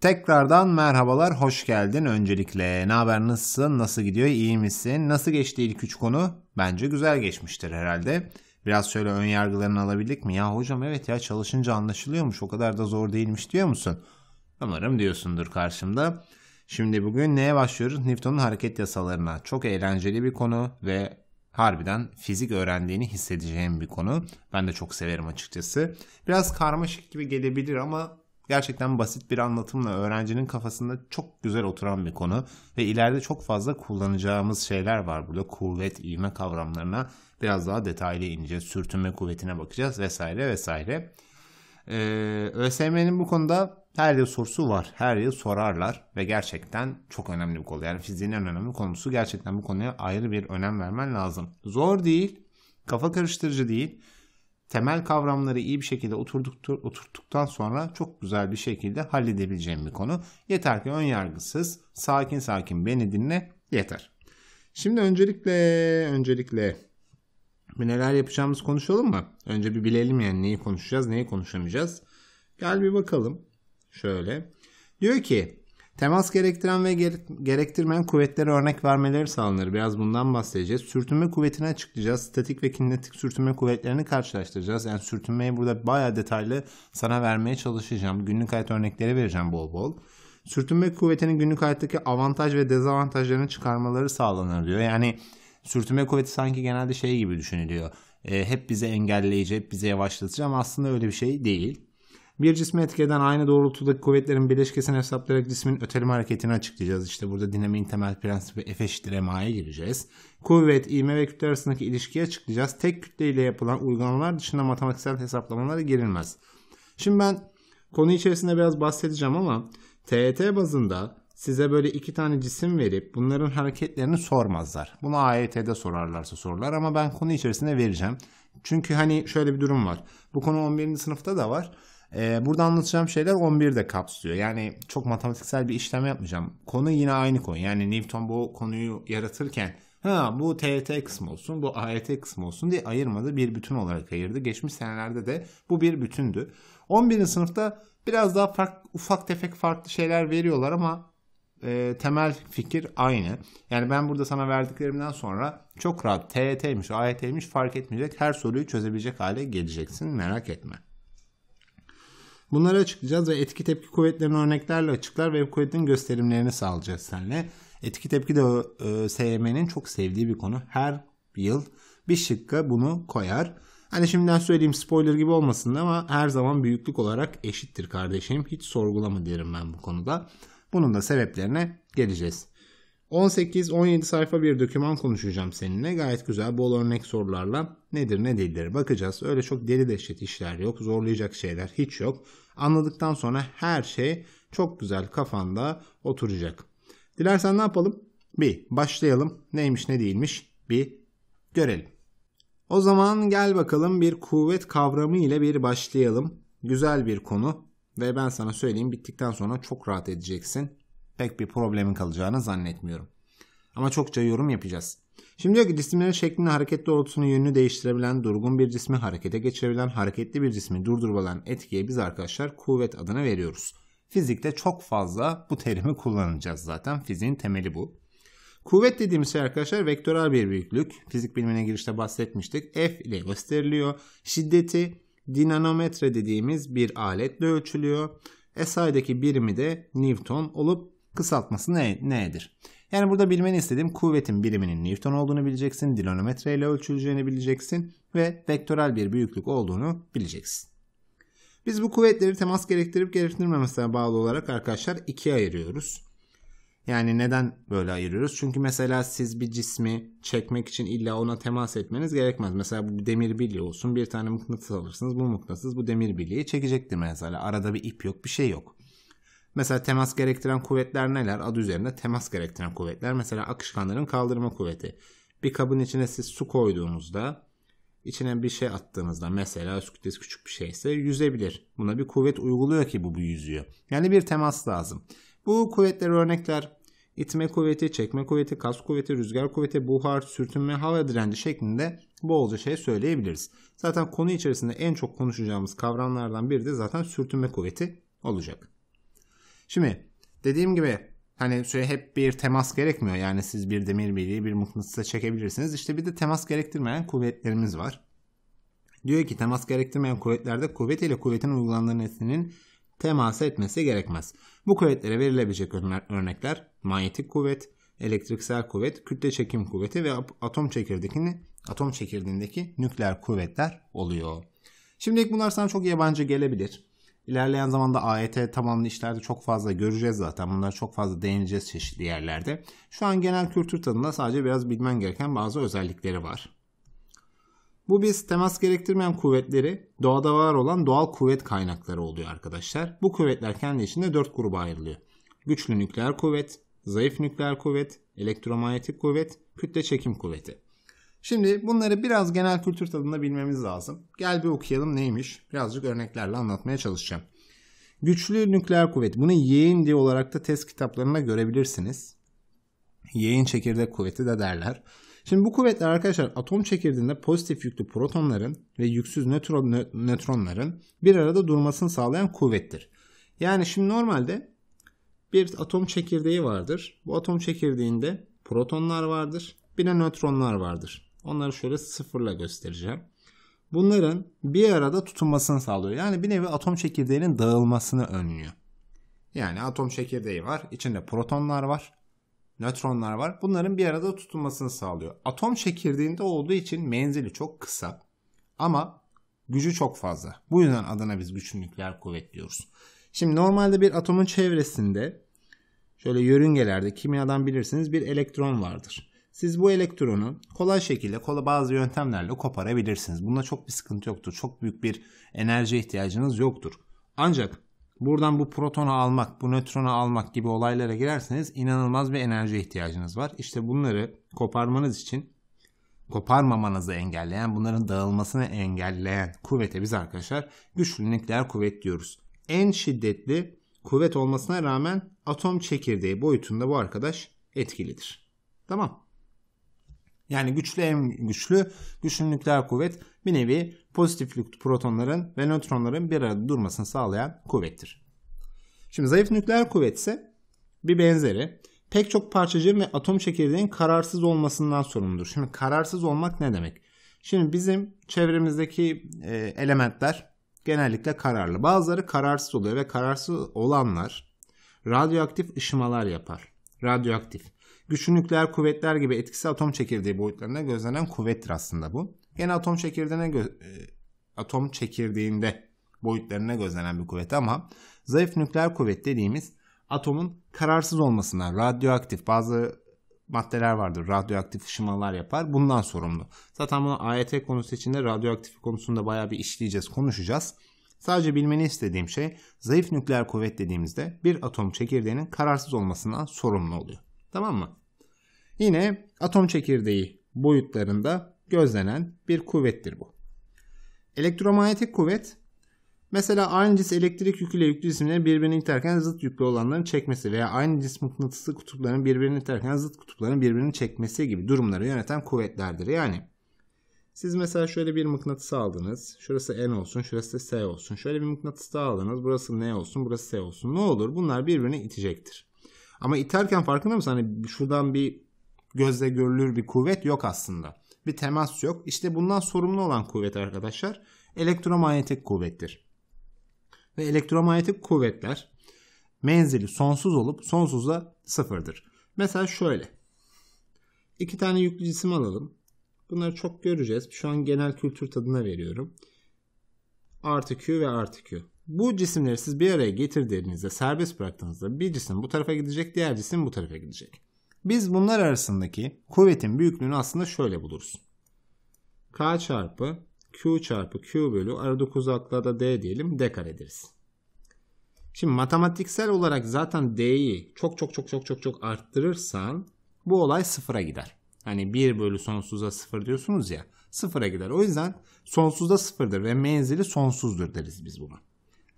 Tekrardan merhabalar, hoş geldin. Öncelikle ne haber, nasılsın, nasıl gidiyor, iyi misin? Nasıl geçti ilk üç konu? Bence güzel geçmiştir herhalde. Biraz şöyle ön yargılarını alabildik mi? Ya hocam evet ya çalışınca anlaşılıyormuş, o kadar da zor değilmiş diyor musun? Umarım diyorsundur karşımda. Şimdi bugün neye başlıyoruz? Newton'un hareket yasalarına. Çok eğlenceli bir konu ve harbiden fizik öğrendiğini hissedeceğim bir konu. Ben de çok severim açıkçası. Biraz karmaşık gibi gelebilir ama gerçekten basit bir anlatımla öğrencinin kafasında çok güzel oturan bir konu ve ileride çok fazla kullanacağımız şeyler var burada. Kuvvet, ivme kavramlarına biraz daha detaylı ineceğiz. Sürtünme kuvvetine bakacağız vesaire vesaire. Ee, ÖSYM'nin bu konuda her yıl sorusu var. Her yıl sorarlar ve gerçekten çok önemli bir konu. Yani fiziğin en önemli konusu gerçekten bu konuya ayrı bir önem vermen lazım. Zor değil, kafa karıştırıcı değil temel kavramları iyi bir şekilde oturttuktan sonra çok güzel bir şekilde halledebileceğim bir konu. Yeter ki ön yargısız, sakin sakin beni dinle yeter. Şimdi öncelikle öncelikle bir neler yapacağımız konuşalım mı? Önce bir bilelim yani neyi konuşacağız, neyi konuşamayacağız. Gel bir bakalım. Şöyle. Diyor ki Temas gerektiren ve gerektirmeyen kuvvetlere örnek vermeleri sağlanır. Biraz bundan bahsedeceğiz. Sürtünme kuvvetini açıklayacağız. Statik ve kinetik sürtünme kuvvetlerini karşılaştıracağız. Yani sürtünmeyi burada baya detaylı sana vermeye çalışacağım. Günlük hayat örnekleri vereceğim bol bol. Sürtünme kuvvetinin günlük hayattaki avantaj ve dezavantajlarını çıkarmaları sağlanır diyor. Yani sürtünme kuvveti sanki genelde şey gibi düşünülüyor. E, hep bize engelleyici, hep bize yavaşlatıcı ama aslında öyle bir şey değil. Bir cismi etkeden aynı doğrultudaki kuvvetlerin bileşkesini hesaplayarak cismin öteleme hareketini açıklayacağız. İşte burada dinamiğin temel prensibi F eşittir MA'ya gireceğiz. Kuvvet, ivme ve kütle arasındaki ilişkiyi açıklayacağız. Tek kütle ile yapılan uygulamalar dışında matematiksel hesaplamalara girilmez. Şimdi ben konu içerisinde biraz bahsedeceğim ama TET bazında size böyle iki tane cisim verip bunların hareketlerini sormazlar. Bunu AYT'de sorarlarsa sorarlar ama ben konu içerisinde vereceğim. Çünkü hani şöyle bir durum var. Bu konu 11. sınıfta da var. Ee, burada anlatacağım şeyler 11'de kapsıyor. Yani çok matematiksel bir işlem yapmayacağım. Konu yine aynı konu. Yani Newton bu konuyu yaratırken ha bu TET kısmı olsun bu AET kısmı olsun diye ayırmadı. Bir bütün olarak ayırdı. Geçmiş senelerde de bu bir bütündü. 11. sınıfta biraz daha farklı, ufak tefek farklı şeyler veriyorlar ama e, temel fikir aynı. Yani ben burada sana verdiklerimden sonra çok rahat TET'ymiş, AET'ymiş fark etmeyecek her soruyu çözebilecek hale geleceksin. Merak etme. Bunları açıklayacağız ve etki tepki kuvvetlerini örneklerle açıklar ve kuvvetin gösterimlerini sağlayacağız seninle. Etki tepki de e, SYM'nin çok sevdiği bir konu. Her yıl bir şıkka bunu koyar. Hani şimdiden söyleyeyim spoiler gibi olmasın ama her zaman büyüklük olarak eşittir kardeşim. Hiç sorgulama derim ben bu konuda. Bunun da sebeplerine geleceğiz. 18-17 sayfa bir doküman konuşacağım seninle. Gayet güzel bol örnek sorularla nedir ne değildir bakacağız. Öyle çok deli dehşet işler yok. Zorlayacak şeyler hiç yok. Anladıktan sonra her şey çok güzel kafanda oturacak. Dilersen ne yapalım? Bir başlayalım. Neymiş ne değilmiş bir görelim. O zaman gel bakalım bir kuvvet kavramı ile bir başlayalım. Güzel bir konu ve ben sana söyleyeyim bittikten sonra çok rahat edeceksin pek bir problemin kalacağını zannetmiyorum. Ama çokça yorum yapacağız. Şimdi diyor ki cisimlerin şeklini hareket doğrultusunu yönünü değiştirebilen, durgun bir cismi harekete geçirebilen, hareketli bir cismi durdurabilen etkiye biz arkadaşlar kuvvet adını veriyoruz. Fizikte çok fazla bu terimi kullanacağız zaten. Fiziğin temeli bu. Kuvvet dediğimiz şey arkadaşlar vektörel bir büyüklük. Fizik bilimine girişte bahsetmiştik. F ile gösteriliyor. Şiddeti dinamometre dediğimiz bir aletle ölçülüyor. SI'deki birimi de Newton olup kısaltması ne, nedir? Yani burada bilmeni istediğim kuvvetin biriminin Newton olduğunu bileceksin, dinamometre ile ölçüleceğini bileceksin ve vektörel bir büyüklük olduğunu bileceksin. Biz bu kuvvetleri temas gerektirip gerektirmemesine bağlı olarak arkadaşlar ikiye ayırıyoruz. Yani neden böyle ayırıyoruz? Çünkü mesela siz bir cismi çekmek için illa ona temas etmeniz gerekmez. Mesela bu bir demir bilye olsun. Bir tane mıknatıs alırsınız. Bu mıknatıs bu demir bilyeyi çekecektir mesela. Arada bir ip yok bir şey yok. Mesela temas gerektiren kuvvetler neler? Adı üzerinde temas gerektiren kuvvetler. Mesela akışkanların kaldırma kuvveti. Bir kabın içine siz su koyduğunuzda içine bir şey attığınızda mesela kütlesi küçük bir şeyse yüzebilir. Buna bir kuvvet uyguluyor ki bu bu yüzüyor. Yani bir temas lazım. Bu kuvvetler örnekler itme kuvveti, çekme kuvveti, kas kuvveti, rüzgar kuvveti, buhar, sürtünme, hava direnci şeklinde bolca şey söyleyebiliriz. Zaten konu içerisinde en çok konuşacağımız kavramlardan biri de zaten sürtünme kuvveti olacak. Şimdi dediğim gibi hani şöyle hep bir temas gerekmiyor. Yani siz bir demir bilyeyi bir mıknatısa çekebilirsiniz. İşte bir de temas gerektirmeyen kuvvetlerimiz var. Diyor ki temas gerektirmeyen kuvvetlerde kuvvet ile kuvvetin uygulandığı nesnenin temas etmesi gerekmez. Bu kuvvetlere verilebilecek örnekler manyetik kuvvet, elektriksel kuvvet, kütle çekim kuvveti ve atom çekirdeğini atom çekirdeğindeki nükleer kuvvetler oluyor. Şimdilik bunlar sana çok yabancı gelebilir. İlerleyen zamanda AYT tamamlı işlerde çok fazla göreceğiz zaten. Bunlara çok fazla değineceğiz çeşitli yerlerde. Şu an genel kültür tadında sadece biraz bilmen gereken bazı özellikleri var. Bu biz temas gerektirmeyen kuvvetleri doğada var olan doğal kuvvet kaynakları oluyor arkadaşlar. Bu kuvvetler kendi içinde dört gruba ayrılıyor. Güçlü nükleer kuvvet, zayıf nükleer kuvvet, elektromanyetik kuvvet, kütle çekim kuvveti. Şimdi bunları biraz genel kültür tadında bilmemiz lazım. Gel bir okuyalım neymiş. Birazcık örneklerle anlatmaya çalışacağım. Güçlü nükleer kuvvet. Bunu yeğin diye olarak da test kitaplarında görebilirsiniz. Yeğin çekirdek kuvveti de derler. Şimdi bu kuvvetler arkadaşlar atom çekirdeğinde pozitif yüklü protonların ve yüksüz nötron, nötronların bir arada durmasını sağlayan kuvvettir. Yani şimdi normalde bir atom çekirdeği vardır. Bu atom çekirdeğinde protonlar vardır. Bir de nötronlar vardır. Onları şöyle sıfırla göstereceğim. Bunların bir arada tutunmasını sağlıyor. Yani bir nevi atom çekirdeğinin dağılmasını önlüyor. Yani atom çekirdeği var. İçinde protonlar var nötronlar var. Bunların bir arada tutulmasını sağlıyor. Atom çekirdeğinde olduğu için menzili çok kısa ama gücü çok fazla. Bu yüzden adına biz güçlü nükleer kuvvet diyoruz. Şimdi normalde bir atomun çevresinde şöyle yörüngelerde kimyadan bilirsiniz bir elektron vardır. Siz bu elektronu kolay şekilde kolay bazı yöntemlerle koparabilirsiniz. Bunda çok bir sıkıntı yoktur. Çok büyük bir enerji ihtiyacınız yoktur. Ancak Buradan bu protonu almak, bu nötronu almak gibi olaylara girerseniz inanılmaz bir enerji ihtiyacınız var. İşte bunları koparmanız için koparmamanızı engelleyen, bunların dağılmasını engelleyen kuvvete biz arkadaşlar güçlü nükleer kuvvet diyoruz. En şiddetli kuvvet olmasına rağmen atom çekirdeği boyutunda bu arkadaş etkilidir. Tamam. Yani güçlü en güçlü, güçlü nükleer kuvvet bir nevi pozitif protonların ve nötronların bir arada durmasını sağlayan kuvvettir. Şimdi zayıf nükleer kuvvet ise bir benzeri pek çok parçacığın ve atom çekirdeğin kararsız olmasından sorumludur. Şimdi kararsız olmak ne demek? Şimdi bizim çevremizdeki e, elementler genellikle kararlı. Bazıları kararsız oluyor ve kararsız olanlar radyoaktif ışımalar yapar. Radyoaktif. Güçlü nükleer kuvvetler gibi etkisi atom çekirdeği boyutlarında gözlenen kuvvettir aslında bu. Gene atom çekirdeğine gö- e, atom çekirdeğinde boyutlarına gözlenen bir kuvvet ama zayıf nükleer kuvvet dediğimiz atomun kararsız olmasına, radyoaktif bazı maddeler vardır. Radyoaktif ışımalar yapar. Bundan sorumlu. Zaten bunu AYT konusu içinde radyoaktif konusunda bayağı bir işleyeceğiz, konuşacağız. Sadece bilmeni istediğim şey zayıf nükleer kuvvet dediğimizde bir atom çekirdeğinin kararsız olmasından sorumlu oluyor. Tamam mı? Yine atom çekirdeği boyutlarında gözlenen bir kuvvettir bu. Elektromanyetik kuvvet mesela aynı cis elektrik yüküyle yüklü cisimlerin birbirini iterken zıt yüklü olanların çekmesi veya aynı cis mıknatısı kutupların birbirini iterken zıt kutupların birbirini çekmesi gibi durumları yöneten kuvvetlerdir. Yani siz mesela şöyle bir mıknatıs aldınız. Şurası N olsun, şurası S olsun. Şöyle bir mıknatıs aldınız. Burası N olsun, burası S olsun. Ne olur? Bunlar birbirini itecektir. Ama iterken farkında mısın? Hani şuradan bir gözle görülür bir kuvvet yok aslında. Bir temas yok. İşte bundan sorumlu olan kuvvet arkadaşlar elektromanyetik kuvvettir. Ve elektromanyetik kuvvetler menzili sonsuz olup sonsuzda sıfırdır. Mesela şöyle. İki tane yüklü cisim alalım. Bunları çok göreceğiz. Şu an genel kültür tadına veriyorum. Artı Q ve artı Q. Bu cisimleri siz bir araya getirdiğinizde, serbest bıraktığınızda bir cisim bu tarafa gidecek, diğer cisim bu tarafa gidecek. Biz bunlar arasındaki kuvvetin büyüklüğünü aslında şöyle buluruz. K çarpı Q çarpı Q bölü arada uzaklığa da D diyelim D kare deriz. Şimdi matematiksel olarak zaten D'yi çok çok çok çok çok çok arttırırsan bu olay sıfıra gider. Hani 1 bölü sonsuza sıfır diyorsunuz ya sıfıra gider. O yüzden sonsuzda sıfırdır ve menzili sonsuzdur deriz biz buna.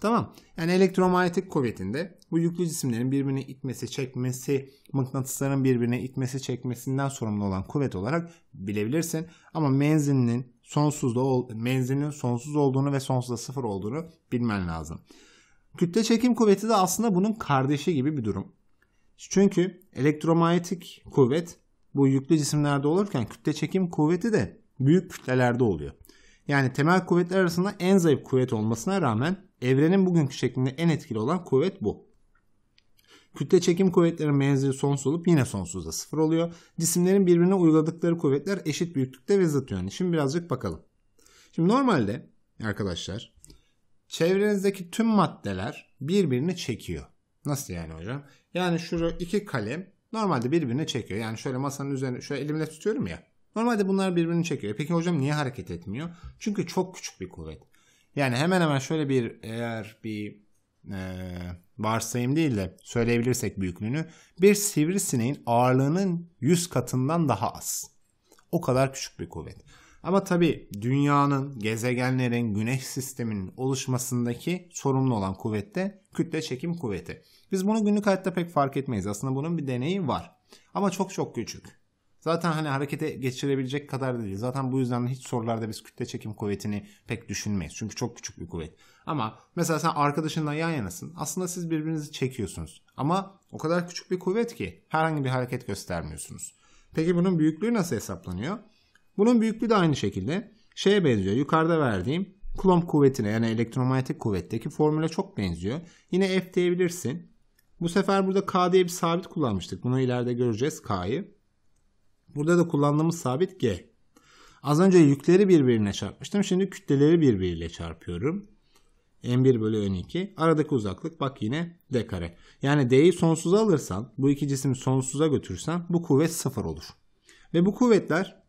Tamam. Yani elektromanyetik kuvvetinde bu yüklü cisimlerin birbirini itmesi, çekmesi, mıknatısların birbirine itmesi, çekmesinden sorumlu olan kuvvet olarak bilebilirsin. Ama menzilinin sonsuzda menzilinin sonsuz olduğunu ve sonsuzda sıfır olduğunu bilmen lazım. Kütle çekim kuvveti de aslında bunun kardeşi gibi bir durum. Çünkü elektromanyetik kuvvet bu yüklü cisimlerde olurken kütle çekim kuvveti de büyük kütlelerde oluyor. Yani temel kuvvetler arasında en zayıf kuvvet olmasına rağmen evrenin bugünkü şeklinde en etkili olan kuvvet bu. Kütle çekim kuvvetlerinin menzili sonsuz olup yine sonsuzda sıfır oluyor. Cisimlerin birbirine uyguladıkları kuvvetler eşit büyüklükte ve zıt yönlü. Şimdi birazcık bakalım. Şimdi normalde arkadaşlar çevrenizdeki tüm maddeler birbirini çekiyor. Nasıl yani hocam? Yani şu iki kalem normalde birbirini çekiyor. Yani şöyle masanın üzerine şöyle elimle tutuyorum ya. Normalde bunlar birbirini çekiyor. Peki hocam niye hareket etmiyor? Çünkü çok küçük bir kuvvet. Yani hemen hemen şöyle bir eğer bir e, varsayım değil de söyleyebilirsek büyüklüğünü bir sivrisineğin ağırlığının 100 katından daha az. O kadar küçük bir kuvvet. Ama tabi dünyanın, gezegenlerin, güneş sisteminin oluşmasındaki sorumlu olan kuvvet de kütle çekim kuvveti. Biz bunu günlük hayatta pek fark etmeyiz. Aslında bunun bir deneyi var. Ama çok çok küçük. Zaten hani harekete geçirebilecek kadar değil. Zaten bu yüzden hiç sorularda biz kütle çekim kuvvetini pek düşünmeyiz. Çünkü çok küçük bir kuvvet. Ama mesela sen arkadaşınla yan yanasın. Aslında siz birbirinizi çekiyorsunuz. Ama o kadar küçük bir kuvvet ki herhangi bir hareket göstermiyorsunuz. Peki bunun büyüklüğü nasıl hesaplanıyor? Bunun büyüklüğü de aynı şekilde şeye benziyor. Yukarıda verdiğim Coulomb kuvvetine yani elektromanyetik kuvvetteki formüle çok benziyor. Yine F diyebilirsin. Bu sefer burada K diye bir sabit kullanmıştık. Bunu ileride göreceğiz K'yı. Burada da kullandığımız sabit G. Az önce yükleri birbirine çarpmıştım. Şimdi kütleleri birbiriyle çarpıyorum. M1 bölü N2. Aradaki uzaklık bak yine D kare. Yani D'yi sonsuza alırsan bu iki cisimi sonsuza götürürsen bu kuvvet sıfır olur. Ve bu kuvvetler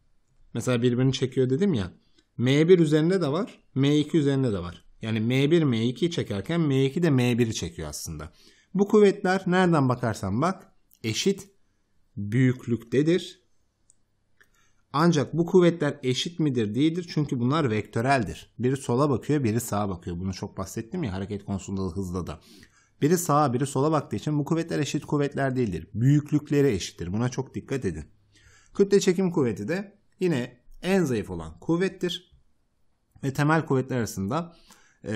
mesela birbirini çekiyor dedim ya. M1 üzerinde de var. M2 üzerinde de var. Yani M1 M2'yi çekerken M2 de M1'i çekiyor aslında. Bu kuvvetler nereden bakarsan bak eşit büyüklüktedir ancak bu kuvvetler eşit midir değildir çünkü bunlar vektöreldir. Biri sola bakıyor biri sağa bakıyor. Bunu çok bahsettim ya hareket konusunda da hızla da. Biri sağa biri sola baktığı için bu kuvvetler eşit kuvvetler değildir. Büyüklükleri eşittir. Buna çok dikkat edin. Kütle çekim kuvveti de yine en zayıf olan kuvvettir. Ve temel kuvvetler arasında e,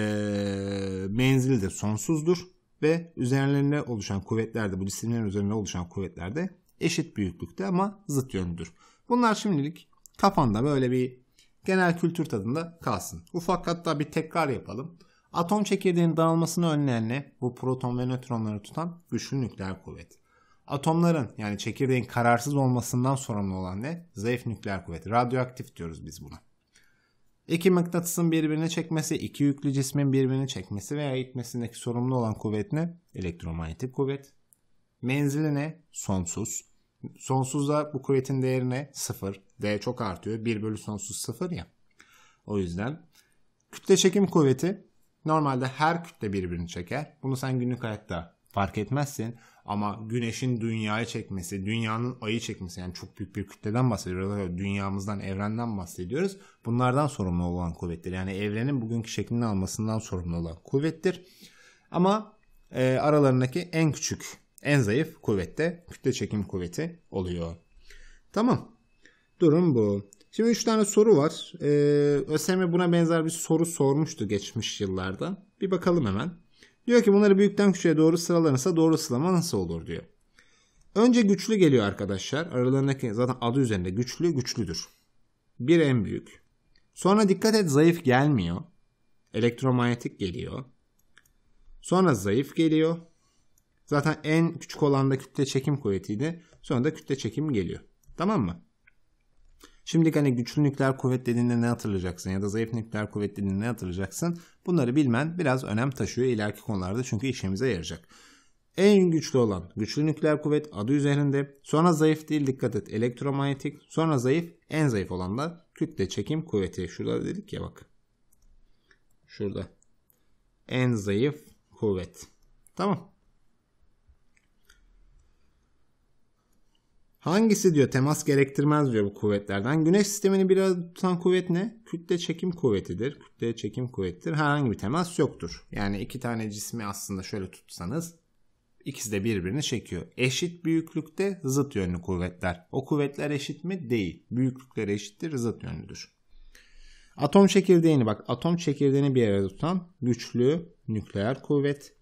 menzili de sonsuzdur. Ve üzerlerinde oluşan kuvvetler de bu cisimlerin üzerinde oluşan kuvvetler de eşit büyüklükte ama zıt yönlüdür. Bunlar şimdilik kafanda böyle bir genel kültür tadında kalsın. Ufak hatta bir tekrar yapalım. Atom çekirdeğinin dağılmasını önleyen ne? Bu proton ve nötronları tutan güçlü nükleer kuvvet. Atomların yani çekirdeğin kararsız olmasından sorumlu olan ne? Zayıf nükleer kuvvet. Radyoaktif diyoruz biz buna. İki mıknatısın birbirini çekmesi, iki yüklü cismin birbirini çekmesi veya itmesindeki sorumlu olan kuvvet ne? Elektromanyetik kuvvet. Menzili ne? Sonsuz. Sonsuzda bu kuvvetin değerine 0. D çok artıyor. 1 bölü sonsuz 0 ya. O yüzden kütle çekim kuvveti normalde her kütle birbirini çeker. Bunu sen günlük hayatta fark etmezsin. Ama güneşin dünyaya çekmesi, dünyanın ayı çekmesi yani çok büyük bir kütleden bahsediyoruz. Dünyamızdan, evrenden bahsediyoruz. Bunlardan sorumlu olan kuvvettir. Yani evrenin bugünkü şeklini almasından sorumlu olan kuvvettir. Ama e, aralarındaki en küçük en zayıf kuvvette kütle çekim kuvveti oluyor. Tamam. Durum bu. Şimdi 3 tane soru var. Ee, ÖSYM buna benzer bir soru sormuştu geçmiş yıllarda. Bir bakalım hemen. Diyor ki bunları büyükten küçüğe doğru sıralanırsa doğru sıralama nasıl olur diyor. Önce güçlü geliyor arkadaşlar. Aralarındaki zaten adı üzerinde güçlü güçlüdür. Bir en büyük. Sonra dikkat et zayıf gelmiyor. Elektromanyetik geliyor. Sonra zayıf geliyor. Zaten en küçük olan da kütle çekim kuvvetiydi. Sonra da kütle çekim geliyor. Tamam mı? Şimdi hani güçlü nükleer kuvvet dediğinde ne hatırlayacaksın ya da zayıf nükleer kuvvet dediğinde ne hatırlayacaksın? Bunları bilmen biraz önem taşıyor ileriki konularda çünkü işimize yarayacak. En güçlü olan güçlü nükleer kuvvet adı üzerinde. Sonra zayıf değil dikkat et elektromanyetik. Sonra zayıf en zayıf olan da kütle çekim kuvveti. Şurada dedik ya bak. Şurada. En zayıf kuvvet. Tamam. Hangisi diyor temas gerektirmez diyor bu kuvvetlerden. Güneş sistemini biraz tutan kuvvet ne? Kütle çekim kuvvetidir. Kütle çekim kuvvettir. Herhangi bir temas yoktur. Yani iki tane cismi aslında şöyle tutsanız ikisi de birbirini çekiyor. Eşit büyüklükte zıt yönlü kuvvetler. O kuvvetler eşit mi? Değil. Büyüklükleri eşittir, zıt yönlüdür. Atom çekirdeğini bak atom çekirdeğini bir arada tutan güçlü nükleer kuvvet.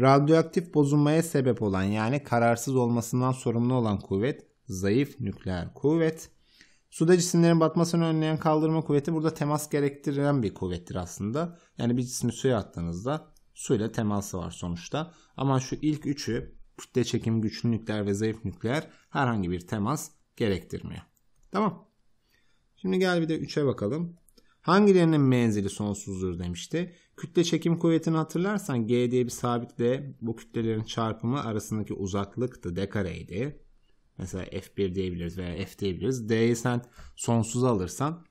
Radyoaktif bozulmaya sebep olan yani kararsız olmasından sorumlu olan kuvvet zayıf nükleer kuvvet. Suda cisimlerin batmasını önleyen kaldırma kuvveti burada temas gerektiren bir kuvvettir aslında. Yani bir cismi suya attığınızda suyla teması var sonuçta. Ama şu ilk üçü kütle çekim güçlü nükleer ve zayıf nükleer herhangi bir temas gerektirmiyor. Tamam. Şimdi gel bir de 3'e bakalım. Hangilerinin menzili sonsuzdur demişti. Kütle çekim kuvvetini hatırlarsan G diye bir sabitle bu kütlelerin çarpımı arasındaki uzaklıktı. D kareydi. Mesela F1 diyebiliriz veya F diyebiliriz. D'yi sen sonsuza alırsan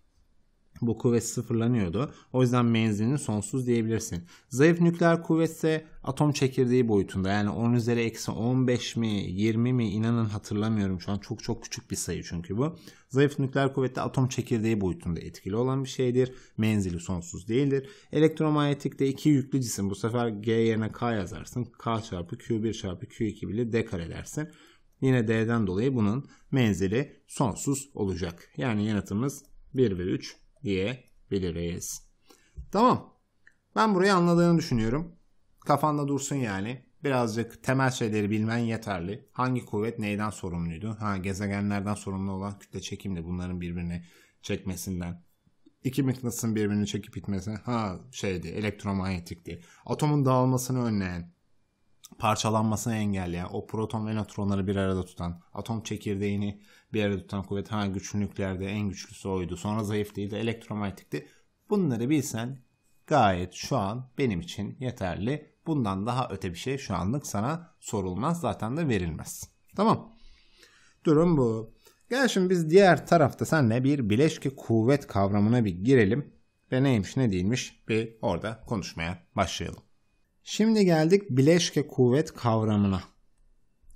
bu kuvvet sıfırlanıyordu. O yüzden menzilini sonsuz diyebilirsin. Zayıf nükleer kuvvetse atom çekirdeği boyutunda. Yani 10 üzeri eksi 15 mi 20 mi inanın hatırlamıyorum şu an. Çok çok küçük bir sayı çünkü bu. Zayıf nükleer kuvvette atom çekirdeği boyutunda etkili olan bir şeydir. Menzili sonsuz değildir. Elektromanyetikte iki yüklü cisim. Bu sefer G yerine K yazarsın. K çarpı Q1 çarpı Q2 bile D kare. Yine D'den dolayı bunun menzili sonsuz olacak. Yani yanıtımız 1 ve 3 diyebiliriz. Tamam. Ben burayı anladığını düşünüyorum. Kafanda dursun yani. Birazcık temel şeyleri bilmen yeterli. Hangi kuvvet neyden sorumluydu? Ha gezegenlerden sorumlu olan kütle çekimde bunların birbirini çekmesinden. İki mıknatısın birbirini çekip itmesi. Ha şeydi elektromanyetikti. Atomun dağılmasını önleyen parçalanmasını engelleyen, o proton ve nötronları bir arada tutan, atom çekirdeğini bir arada tutan kuvvet ha güçlü nükleerde en güçlüsü oydu. Sonra zayıf değildi, elektromanyetikti. Bunları bilsen gayet şu an benim için yeterli. Bundan daha öte bir şey şu anlık sana sorulmaz. Zaten de verilmez. Tamam. Durum bu. Gel şimdi biz diğer tarafta seninle bir bileşke kuvvet kavramına bir girelim. Ve neymiş ne değilmiş bir orada konuşmaya başlayalım. Şimdi geldik bileşke kuvvet kavramına.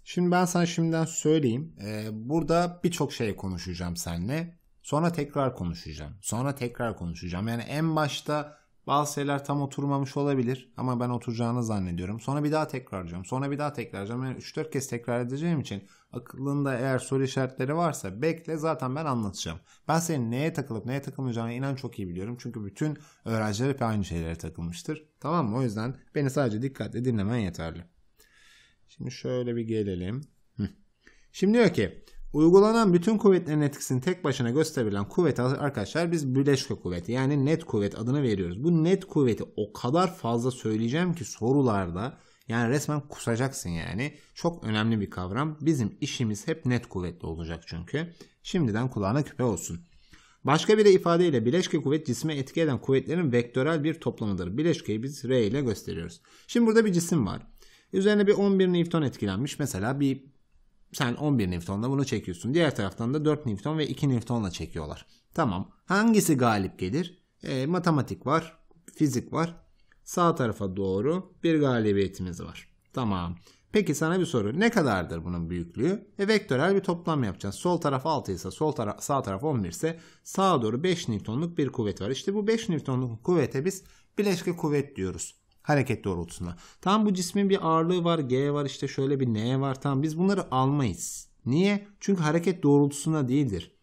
Şimdi ben sana şimdiden söyleyeyim. Ee, burada birçok şey konuşacağım seninle. Sonra tekrar konuşacağım. Sonra tekrar konuşacağım. Yani en başta bazı şeyler tam oturmamış olabilir ama ben oturacağını zannediyorum. Sonra bir daha tekrarlayacağım. Sonra bir daha tekrarlayacağım. Yani 3-4 kez tekrar edeceğim için akıllında eğer soru işaretleri varsa bekle zaten ben anlatacağım. Ben senin neye takılıp neye takılmayacağını inan çok iyi biliyorum. Çünkü bütün öğrenciler hep aynı şeylere takılmıştır. Tamam mı? O yüzden beni sadece dikkatle dinlemen yeterli. Şimdi şöyle bir gelelim. Şimdi diyor ki Uygulanan bütün kuvvetlerin etkisini tek başına gösterilen kuvvet arkadaşlar biz bileşke kuvveti yani net kuvvet adını veriyoruz. Bu net kuvveti o kadar fazla söyleyeceğim ki sorularda yani resmen kusacaksın yani. Çok önemli bir kavram. Bizim işimiz hep net kuvvetli olacak çünkü. Şimdiden kulağına küpe olsun. Başka bir ifadeyle bileşke kuvvet cisme etki eden kuvvetlerin vektörel bir toplamıdır. Bileşkeyi biz R ile gösteriyoruz. Şimdi burada bir cisim var. Üzerine bir 11 Newton etkilenmiş. Mesela bir sen 11 Newton'la bunu çekiyorsun. Diğer taraftan da 4 Newton ve 2 Newton'la çekiyorlar. Tamam. Hangisi galip gelir? E, matematik var, fizik var. Sağ tarafa doğru bir galibiyetimiz var. Tamam. Peki sana bir soru. Ne kadardır bunun büyüklüğü? E, vektörel bir toplam yapacağız. Sol taraf 6 ise sol taraf, sağ taraf 11 ise sağa doğru 5 Newton'luk bir kuvvet var. İşte bu 5 Newton'luk kuvvete biz bileşke kuvvet diyoruz. Hareket doğrultusunda. Tam bu cismin bir ağırlığı var, G var, işte şöyle bir N var. Tamam biz bunları almayız. Niye? Çünkü hareket doğrultusunda değildir.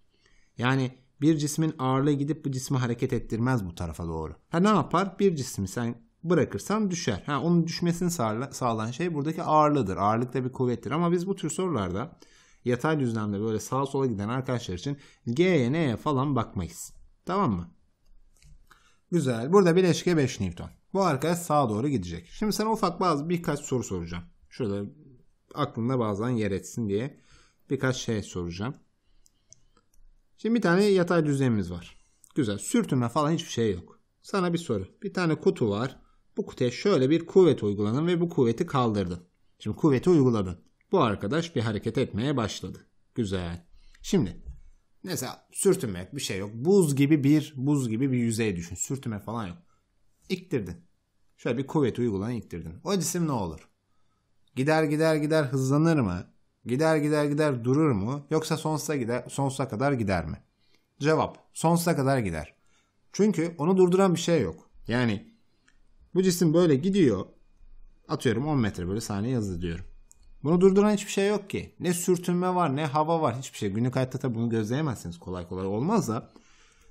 Yani bir cismin ağırlığı gidip bu cismi hareket ettirmez bu tarafa doğru. Ha ne yapar? Bir cismi sen bırakırsan düşer. Ha onun düşmesini sağlayan şey buradaki ağırlığıdır. Ağırlık da bir kuvvettir. Ama biz bu tür sorularda yatay düzlemde böyle sağa sola giden arkadaşlar için G'ye N'ye falan bakmayız. Tamam mı? Güzel. Burada bileşke 5 Newton. Bu arkadaş sağa doğru gidecek. Şimdi sana ufak bazı birkaç soru soracağım. Şurada aklında bazen yer etsin diye birkaç şey soracağım. Şimdi bir tane yatay düzlemimiz var. Güzel. Sürtünme falan hiçbir şey yok. Sana bir soru. Bir tane kutu var. Bu kutuya şöyle bir kuvvet uyguladın ve bu kuvveti kaldırdın. Şimdi kuvveti uyguladın. Bu arkadaş bir hareket etmeye başladı. Güzel. Şimdi mesela sürtünme bir şey yok. Buz gibi bir buz gibi bir yüzey düşün. Sürtünme falan yok. İktirdin. Şöyle bir kuvvet uygulan iktirdin. O cisim ne olur? Gider gider gider hızlanır mı? Gider gider gider durur mu? Yoksa sonsuza gider, sonsuza kadar gider mi? Cevap sonsuza kadar gider. Çünkü onu durduran bir şey yok. Yani bu cisim böyle gidiyor. Atıyorum 10 metre böyle saniye hızlı diyorum. Bunu durduran hiçbir şey yok ki. Ne sürtünme var ne hava var hiçbir şey. Günlük hayatta tabi bunu gözleyemezsiniz kolay kolay olmaz da.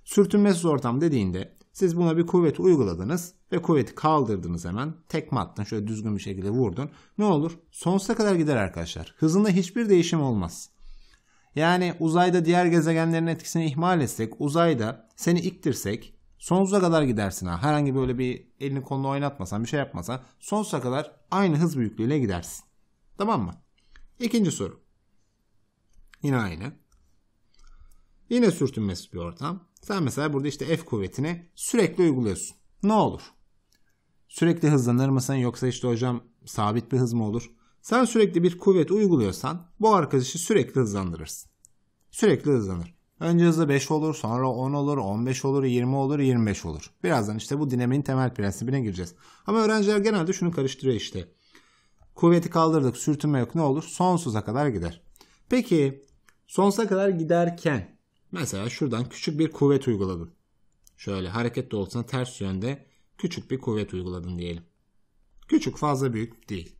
Sürtünmesiz ortam dediğinde Siz buna bir kuvvet uyguladınız ve kuvveti kaldırdınız hemen. Tekme attın şöyle düzgün bir şekilde vurdun. Ne olur? Sonsuza kadar gider arkadaşlar. Hızında hiçbir değişim olmaz. Yani uzayda diğer gezegenlerin etkisini ihmal etsek, uzayda seni iktirsek sonsuza kadar gidersin ha. Herhangi böyle bir elini kolunu oynatmasan, bir şey yapmasan sonsuza kadar aynı hız büyüklüğüyle gidersin. Tamam mı? İkinci soru. Yine aynı. Yine sürtünmesiz bir ortam. Sen mesela burada işte F kuvvetini sürekli uyguluyorsun. Ne olur? Sürekli hızlanır mısın yoksa işte hocam sabit bir hız mı olur? Sen sürekli bir kuvvet uyguluyorsan bu arkadaşı sürekli hızlandırırsın. Sürekli hızlanır. Önce hızı 5 olur, sonra 10 olur, 15 olur, 20 olur, 25 olur. Birazdan işte bu dinamiğin temel prensibine gireceğiz. Ama öğrenciler genelde şunu karıştırıyor işte. Kuvveti kaldırdık, sürtünme yok ne olur? Sonsuza kadar gider. Peki sonsuza kadar giderken mesela şuradan küçük bir kuvvet uyguladın. Şöyle hareket doğrultusuna ters yönde küçük bir kuvvet uyguladın diyelim. Küçük fazla büyük değil.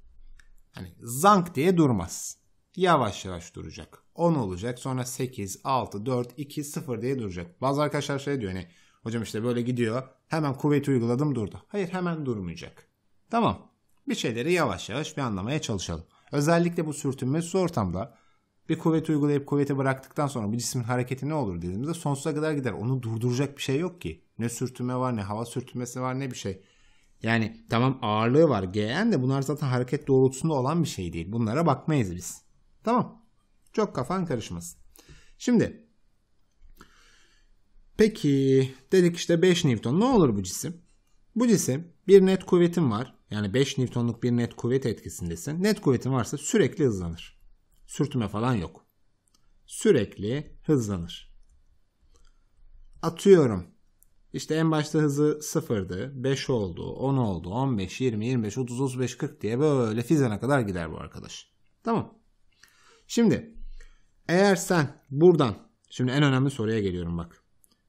Hani zank diye durmaz. Yavaş yavaş duracak. 10 olacak sonra 8, 6, 4, 2, 0 diye duracak. Bazı arkadaşlar şey diyor hani hocam işte böyle gidiyor hemen kuvveti uyguladım durdu. Hayır hemen durmayacak. Tamam bir şeyleri yavaş yavaş bir anlamaya çalışalım. Özellikle bu sürtünmesiz ortamda bir kuvvet uygulayıp kuvveti bıraktıktan sonra bu cismin hareketi ne olur dediğimizde sonsuza kadar gider. Onu durduracak bir şey yok ki. Ne sürtünme var ne hava sürtünmesi var ne bir şey. Yani tamam ağırlığı var Gn de bunlar zaten hareket doğrultusunda olan bir şey değil. Bunlara bakmayız biz. Tamam. Çok kafan karışmasın. Şimdi peki dedik işte 5 Newton ne olur bu cisim? Bu cisim bir net kuvvetin var. Yani 5 Newton'luk bir net kuvvet etkisindesin. Net kuvvetin varsa sürekli hızlanır. Sürtünme falan yok. Sürekli hızlanır. Atıyorum. İşte en başta hızı sıfırdı. 5 oldu, 10 oldu, 15, 20, 25, 30, 35, 40 diye böyle fizene kadar gider bu arkadaş. Tamam. Şimdi eğer sen buradan şimdi en önemli soruya geliyorum bak.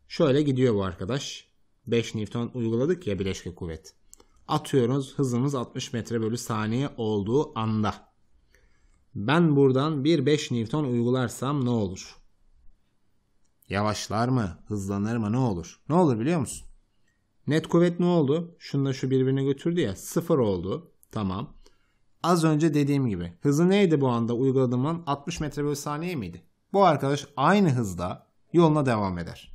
Şöyle gidiyor bu arkadaş. 5 Newton uyguladık ya bileşke kuvvet. Atıyoruz hızımız 60 metre bölü saniye olduğu anda. Ben buradan bir 5 Newton uygularsam ne olur? Yavaşlar mı? Hızlanır mı? Ne olur? Ne olur biliyor musun? Net kuvvet ne oldu? Şunla şu birbirine götürdü ya. Sıfır oldu. Tamam. Az önce dediğim gibi. Hızı neydi bu anda uyguladığım an? 60 metre bölü saniye miydi? Bu arkadaş aynı hızda yoluna devam eder.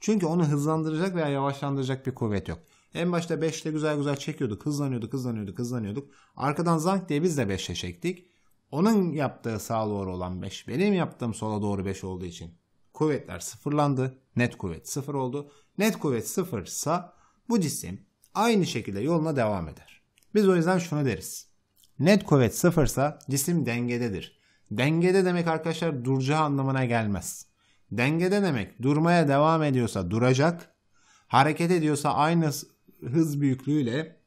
Çünkü onu hızlandıracak veya yavaşlandıracak bir kuvvet yok. En başta 5 ile güzel güzel çekiyorduk. Hızlanıyorduk, hızlanıyorduk, hızlanıyorduk. Arkadan zank diye biz de 5'e çektik. Onun yaptığı sağa doğru olan 5. Benim yaptığım sola doğru 5 olduğu için kuvvetler sıfırlandı. Net kuvvet sıfır oldu. Net kuvvet sıfırsa bu cisim aynı şekilde yoluna devam eder. Biz o yüzden şunu deriz. Net kuvvet sıfırsa cisim dengededir. Dengede demek arkadaşlar duracağı anlamına gelmez. Dengede demek durmaya devam ediyorsa duracak, hareket ediyorsa aynı hız büyüklüğüyle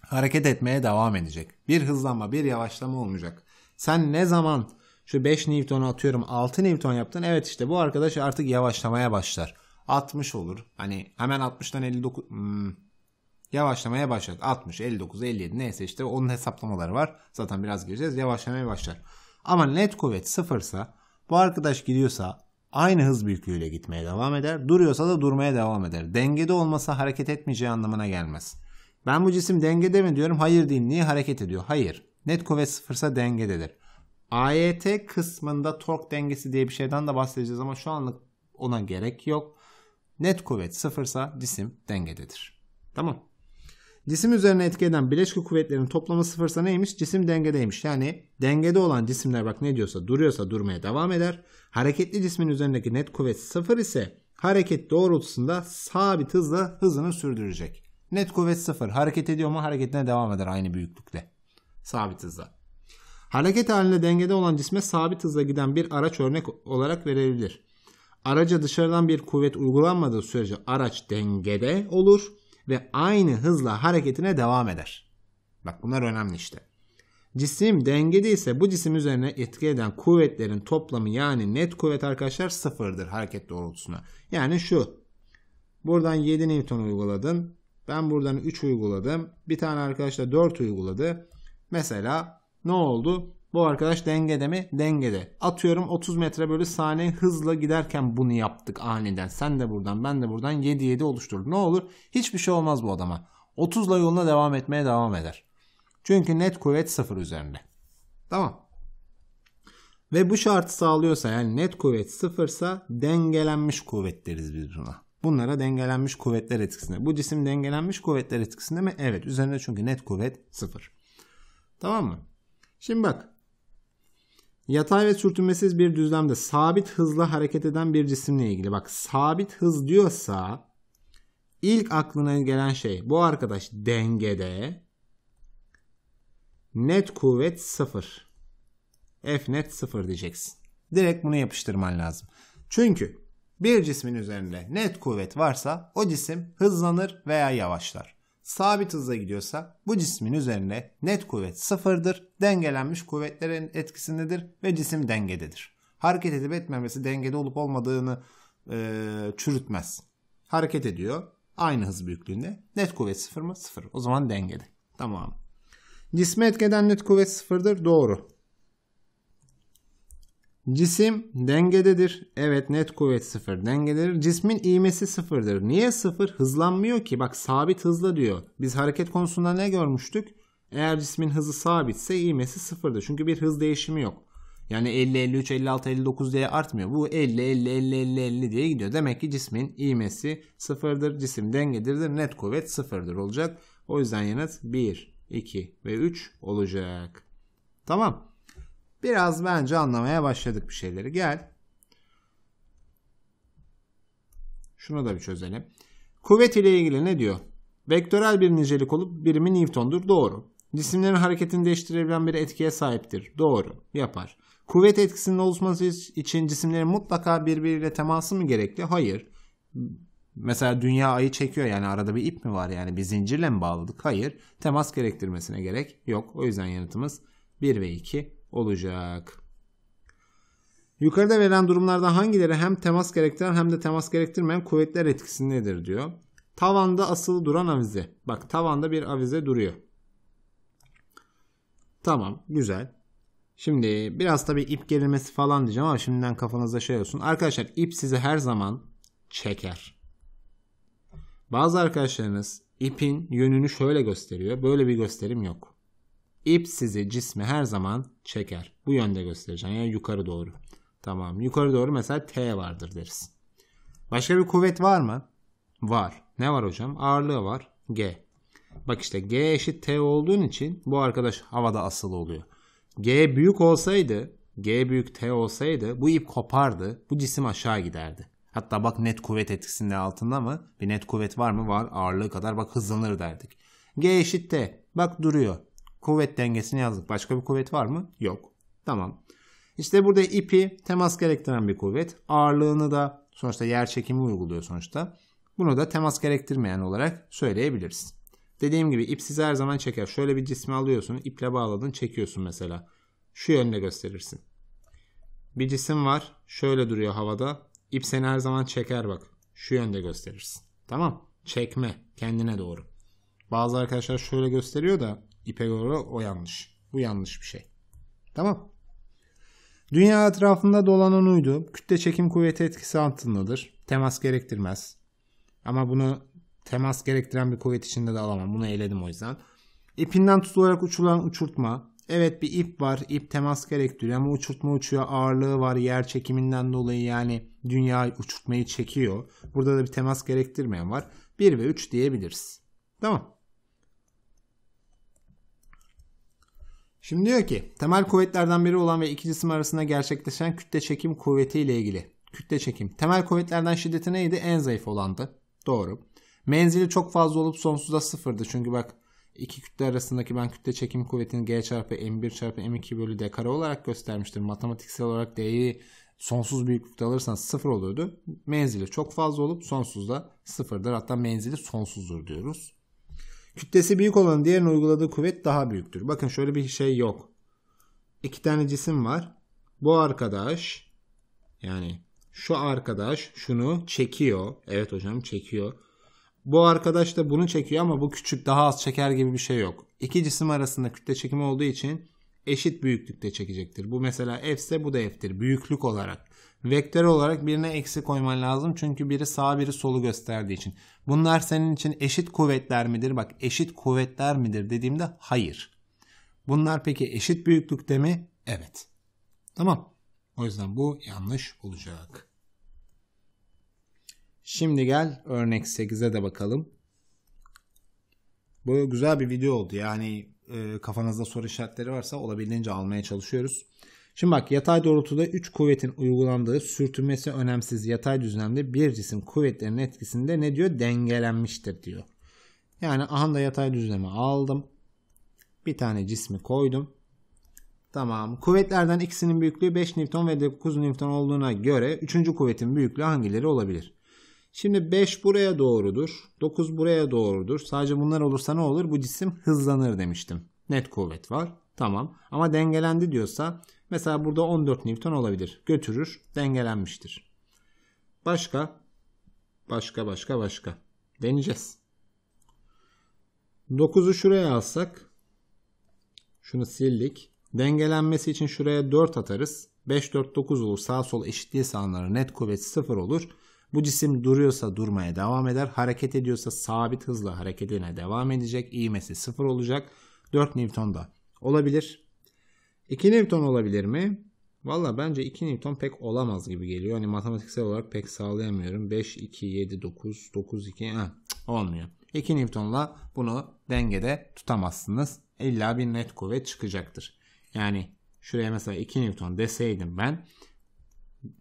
hareket etmeye devam edecek. Bir hızlanma, bir yavaşlama olmayacak. Sen ne zaman şu 5 Newton atıyorum 6 Newton yaptın. Evet işte bu arkadaş artık yavaşlamaya başlar. 60 olur. Hani hemen 60'tan 59 hmm, yavaşlamaya başlar. 60, 59, 57 neyse işte onun hesaplamaları var. Zaten biraz gireceğiz. Yavaşlamaya başlar. Ama net kuvvet sıfırsa bu arkadaş gidiyorsa aynı hız büyüklüğüyle gitmeye devam eder. Duruyorsa da durmaya devam eder. Dengede olmasa hareket etmeyeceği anlamına gelmez. Ben bu cisim dengede mi diyorum? Hayır değil. Niye hareket ediyor? Hayır. Net kuvvet sıfırsa dengededir. AYT kısmında tork dengesi diye bir şeyden de bahsedeceğiz ama şu anlık ona gerek yok. Net kuvvet sıfırsa cisim dengededir. Tamam. Cisim üzerine etki eden bileşke kuvvetlerin toplamı sıfırsa neymiş? Cisim dengedeymiş. Yani dengede olan cisimler bak ne diyorsa duruyorsa durmaya devam eder. Hareketli cismin üzerindeki net kuvvet sıfır ise hareket doğrultusunda sabit hızla hızını sürdürecek. Net kuvvet sıfır. Hareket ediyor mu? Hareketine devam eder aynı büyüklükte. Sabit hızla. Hareket halinde dengede olan cisme sabit hızla giden bir araç örnek olarak verilebilir. Araca dışarıdan bir kuvvet uygulanmadığı sürece araç dengede olur ve aynı hızla hareketine devam eder. Bak bunlar önemli işte. Cisim dengede ise bu cisim üzerine etki eden kuvvetlerin toplamı yani net kuvvet arkadaşlar sıfırdır hareket doğrultusuna. Yani şu. Buradan 7 Newton uyguladın. Ben buradan 3 uyguladım. Bir tane arkadaş da 4 uyguladı. Mesela ne oldu? Bu arkadaş dengede mi? Dengede. Atıyorum 30 metre bölü saniye hızla giderken bunu yaptık aniden. Sen de buradan ben de buradan 7-7 oluşturdu. Ne olur? Hiçbir şey olmaz bu adama. 30'la yoluna devam etmeye devam eder. Çünkü net kuvvet 0 üzerinde. Tamam. Ve bu şartı sağlıyorsa yani net kuvvet sıfırsa dengelenmiş kuvvet deriz biz buna. Bunlara dengelenmiş kuvvetler etkisinde. Bu cisim dengelenmiş kuvvetler etkisinde mi? Evet. Üzerinde çünkü net kuvvet sıfır. Tamam mı? Şimdi bak. Yatay ve sürtünmesiz bir düzlemde sabit hızla hareket eden bir cisimle ilgili. Bak sabit hız diyorsa ilk aklına gelen şey bu arkadaş dengede net kuvvet sıfır. F net sıfır diyeceksin. Direkt bunu yapıştırman lazım. Çünkü bir cismin üzerinde net kuvvet varsa o cisim hızlanır veya yavaşlar. Sabit hızla gidiyorsa bu cismin üzerinde net kuvvet sıfırdır, dengelenmiş kuvvetlerin etkisindedir ve cisim dengededir. Hareket edip etmemesi dengede olup olmadığını e, çürütmez. Hareket ediyor aynı hız büyüklüğünde. Net kuvvet sıfır mı? Sıfır. O zaman dengede. Tamam. Cisme etkeden net kuvvet sıfırdır. Doğru. Cisim dengededir. Evet net kuvvet sıfır dengededir. Cismin ivmesi sıfırdır. Niye sıfır? Hızlanmıyor ki. Bak sabit hızla diyor. Biz hareket konusunda ne görmüştük? Eğer cismin hızı sabitse ivmesi sıfırdır. Çünkü bir hız değişimi yok. Yani 50, 53, 56, 59 diye artmıyor. Bu 50, 50, 50, 50, 50 diye gidiyor. Demek ki cismin ivmesi sıfırdır. Cisim dengededir. Net kuvvet sıfırdır olacak. O yüzden yanıt 1, 2 ve 3 olacak. Tamam. Biraz bence anlamaya başladık bir şeyleri. Gel. Şunu da bir çözelim. Kuvvet ile ilgili ne diyor? Vektörel bir nicelik olup birimi Newton'dur. Doğru. Cisimlerin hareketini değiştirebilen bir etkiye sahiptir. Doğru. Yapar. Kuvvet etkisinin oluşması için cisimlerin mutlaka birbiriyle teması mı gerekli? Hayır. Mesela dünya ayı çekiyor yani arada bir ip mi var yani bir zincirle mi bağladık? Hayır. Temas gerektirmesine gerek yok. O yüzden yanıtımız 1 ve 2 olacak. Yukarıda verilen durumlardan hangileri hem temas gerektiren hem de temas gerektirmeyen kuvvetler etkisindedir diyor. Tavanda asılı duran avize. Bak tavanda bir avize duruyor. Tamam güzel. Şimdi biraz tabii ip gerilmesi falan diyeceğim ama şimdiden kafanızda şey olsun. Arkadaşlar ip sizi her zaman çeker. Bazı arkadaşlarınız ipin yönünü şöyle gösteriyor. Böyle bir gösterim yok. İp sizi cismi her zaman çeker. Bu yönde göstereceğim. Yani yukarı doğru. Tamam. Yukarı doğru mesela T vardır deriz. Başka bir kuvvet var mı? Var. Ne var hocam? Ağırlığı var. G. Bak işte G eşit T olduğun için bu arkadaş havada asılı oluyor. G büyük olsaydı, G büyük T olsaydı bu ip kopardı. Bu cisim aşağı giderdi. Hatta bak net kuvvet etkisinde altında mı? Bir net kuvvet var mı? Var. Ağırlığı kadar bak hızlanır derdik. G eşit T. Bak duruyor. Kuvvet dengesini yazdık. Başka bir kuvvet var mı? Yok. Tamam. İşte burada ipi temas gerektiren bir kuvvet. Ağırlığını da sonuçta yer çekimi uyguluyor sonuçta. Bunu da temas gerektirmeyen olarak söyleyebiliriz. Dediğim gibi ip sizi her zaman çeker. Şöyle bir cismi alıyorsun, iple bağladın, çekiyorsun mesela. Şu yönde gösterirsin. Bir cisim var, şöyle duruyor havada. İp seni her zaman çeker bak. Şu yönde gösterirsin. Tamam? Çekme, kendine doğru. Bazı arkadaşlar şöyle gösteriyor da ipe göre o yanlış. Bu yanlış bir şey. Tamam. Dünya etrafında dolanan uydu kütle çekim kuvveti etkisi altındadır. Temas gerektirmez. Ama bunu temas gerektiren bir kuvvet içinde de alamam. Bunu eledim o yüzden. İpinden tutularak uçulan uçurtma. Evet bir ip var. İp temas gerektiriyor ama uçurtma uçuyor. Ağırlığı var yer çekiminden dolayı yani dünya uçurtmayı çekiyor. Burada da bir temas gerektirmeyen var. 1 ve 3 diyebiliriz. Tamam. Şimdi diyor ki temel kuvvetlerden biri olan ve iki cisim arasında gerçekleşen kütle çekim kuvveti ile ilgili. Kütle çekim. Temel kuvvetlerden şiddeti neydi? En zayıf olandı. Doğru. Menzili çok fazla olup sonsuza sıfırdı. Çünkü bak iki kütle arasındaki ben kütle çekim kuvvetini G çarpı M1 çarpı M2 bölü D kare olarak göstermiştim. Matematiksel olarak D'yi sonsuz büyüklükte alırsanız sıfır oluyordu. Menzili çok fazla olup sonsuzda sıfırdır. Hatta menzili sonsuzdur diyoruz. Kütlesi büyük olan diğerinin uyguladığı kuvvet daha büyüktür. Bakın şöyle bir şey yok. İki tane cisim var. Bu arkadaş yani şu arkadaş şunu çekiyor. Evet hocam çekiyor. Bu arkadaş da bunu çekiyor ama bu küçük daha az çeker gibi bir şey yok. İki cisim arasında kütle çekimi olduğu için eşit büyüklükte çekecektir. Bu mesela f ise bu da f'tir büyüklük olarak. Vektör olarak birine eksi koyman lazım çünkü biri sağ biri solu gösterdiği için. Bunlar senin için eşit kuvvetler midir? Bak eşit kuvvetler midir dediğimde hayır. Bunlar peki eşit büyüklükte mi? Evet. Tamam. O yüzden bu yanlış olacak. Şimdi gel örnek 8'e de bakalım. Bu güzel bir video oldu. Yani e, kafanızda soru işaretleri varsa olabildiğince almaya çalışıyoruz. Şimdi bak yatay doğrultuda 3 kuvvetin uygulandığı sürtünmesi önemsiz yatay düzlemde bir cisim kuvvetlerin etkisinde ne diyor? Dengelenmiştir diyor. Yani aha yatay düzleme aldım. Bir tane cismi koydum. Tamam. Kuvvetlerden ikisinin büyüklüğü 5 Newton ve 9 Newton olduğuna göre 3. kuvvetin büyüklüğü hangileri olabilir? Şimdi 5 buraya doğrudur. 9 buraya doğrudur. Sadece bunlar olursa ne olur? Bu cisim hızlanır demiştim. Net kuvvet var. Tamam. Ama dengelendi diyorsa mesela burada 14 Newton olabilir. Götürür. Dengelenmiştir. Başka? Başka başka başka. Deneyeceğiz. 9'u şuraya alsak. Şunu sildik. Dengelenmesi için şuraya 4 atarız. 5 4 9 olur. Sağ sol eşitliği sağlanır. Net kuvvet 0 olur. Bu cisim duruyorsa durmaya devam eder. Hareket ediyorsa sabit hızla hareketine devam edecek. İğmesi 0 olacak. 4 Newton da olabilir. 2 Newton olabilir mi? Valla bence 2 Newton pek olamaz gibi geliyor. Hani matematiksel olarak pek sağlayamıyorum. 5, 2, 7, 9, 9, 2 heh, olmuyor. 2 Newton'la bunu dengede tutamazsınız. İlla bir net kuvvet çıkacaktır. Yani şuraya mesela 2 Newton deseydim ben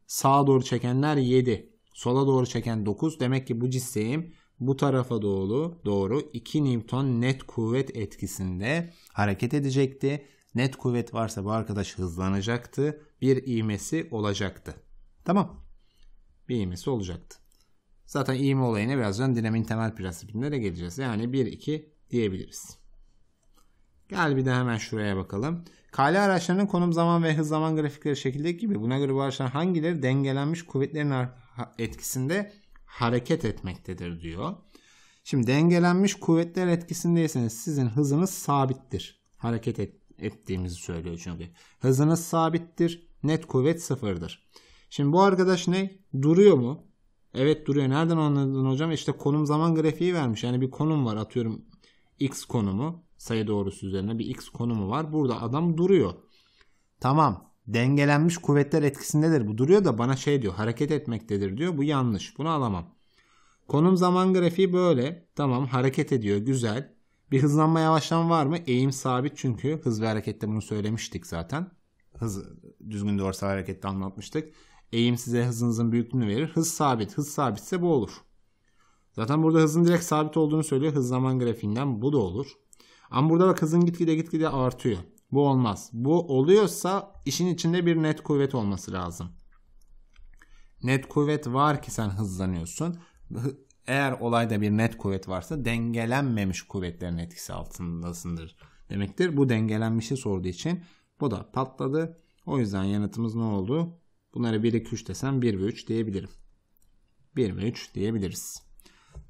sağa doğru çekenler 7 sola doğru çeken 9 demek ki bu cisim bu tarafa doğru doğru 2 Newton net kuvvet etkisinde hareket edecekti. Net kuvvet varsa bu arkadaş hızlanacaktı. Bir ivmesi olacaktı. Tamam. Bir ivmesi olacaktı. Zaten ivme olayına birazdan dinamiğin temel prensibinde de geleceğiz. Yani 1-2 diyebiliriz. Gel bir de hemen şuraya bakalım. Kale araçlarının konum zaman ve hız zaman grafikleri şekildeki gibi buna göre bu araçlar hangileri dengelenmiş kuvvetlerin etkisinde hareket etmektedir diyor. Şimdi dengelenmiş kuvvetler etkisindeyseniz sizin hızınız sabittir. Hareket et, ettiğimizi söylüyor çünkü. Hızınız sabittir. Net kuvvet sıfırdır. Şimdi bu arkadaş ne? Duruyor mu? Evet duruyor. Nereden anladın hocam? İşte konum zaman grafiği vermiş. Yani bir konum var atıyorum x konumu sayı doğrusu üzerine bir x konumu var. Burada adam duruyor. Tamam. Dengelenmiş kuvvetler etkisindedir. Bu duruyor da bana şey diyor hareket etmektedir diyor. Bu yanlış. Bunu alamam. Konum zaman grafiği böyle. Tamam hareket ediyor. Güzel. Bir hızlanma yavaşlama var mı? Eğim sabit çünkü hız ve harekette bunu söylemiştik zaten. Hız düzgün doğrusal harekette anlatmıştık. Eğim size hızınızın büyüklüğünü verir. Hız sabit. Hız sabitse bu olur. Zaten burada hızın direkt sabit olduğunu söylüyor. Hız zaman grafiğinden bu da olur. Ama burada bak hızın gitgide gitgide artıyor. Bu olmaz. Bu oluyorsa işin içinde bir net kuvvet olması lazım. Net kuvvet var ki sen hızlanıyorsun. Eğer olayda bir net kuvvet varsa dengelenmemiş kuvvetlerin etkisi altındasındır demektir. Bu dengelenmişi sorduğu için bu da patladı. O yüzden yanıtımız ne oldu? Bunları 1, 2, 3 desem 1 ve 3 diyebilirim. 1 ve 3 diyebiliriz.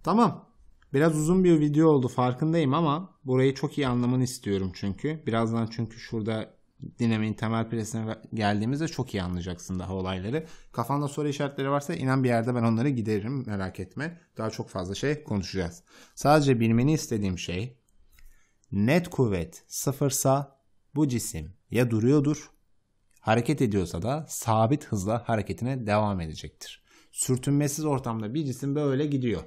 Tamam. Biraz uzun bir video oldu farkındayım ama burayı çok iyi anlamanı istiyorum çünkü. Birazdan çünkü şurada dinamiğin temel presine geldiğimizde çok iyi anlayacaksın daha olayları. Kafanda soru işaretleri varsa inan bir yerde ben onları gideririm merak etme. Daha çok fazla şey konuşacağız. Sadece bilmeni istediğim şey net kuvvet sıfırsa bu cisim ya duruyordur hareket ediyorsa da sabit hızla hareketine devam edecektir. Sürtünmesiz ortamda bir cisim böyle gidiyor.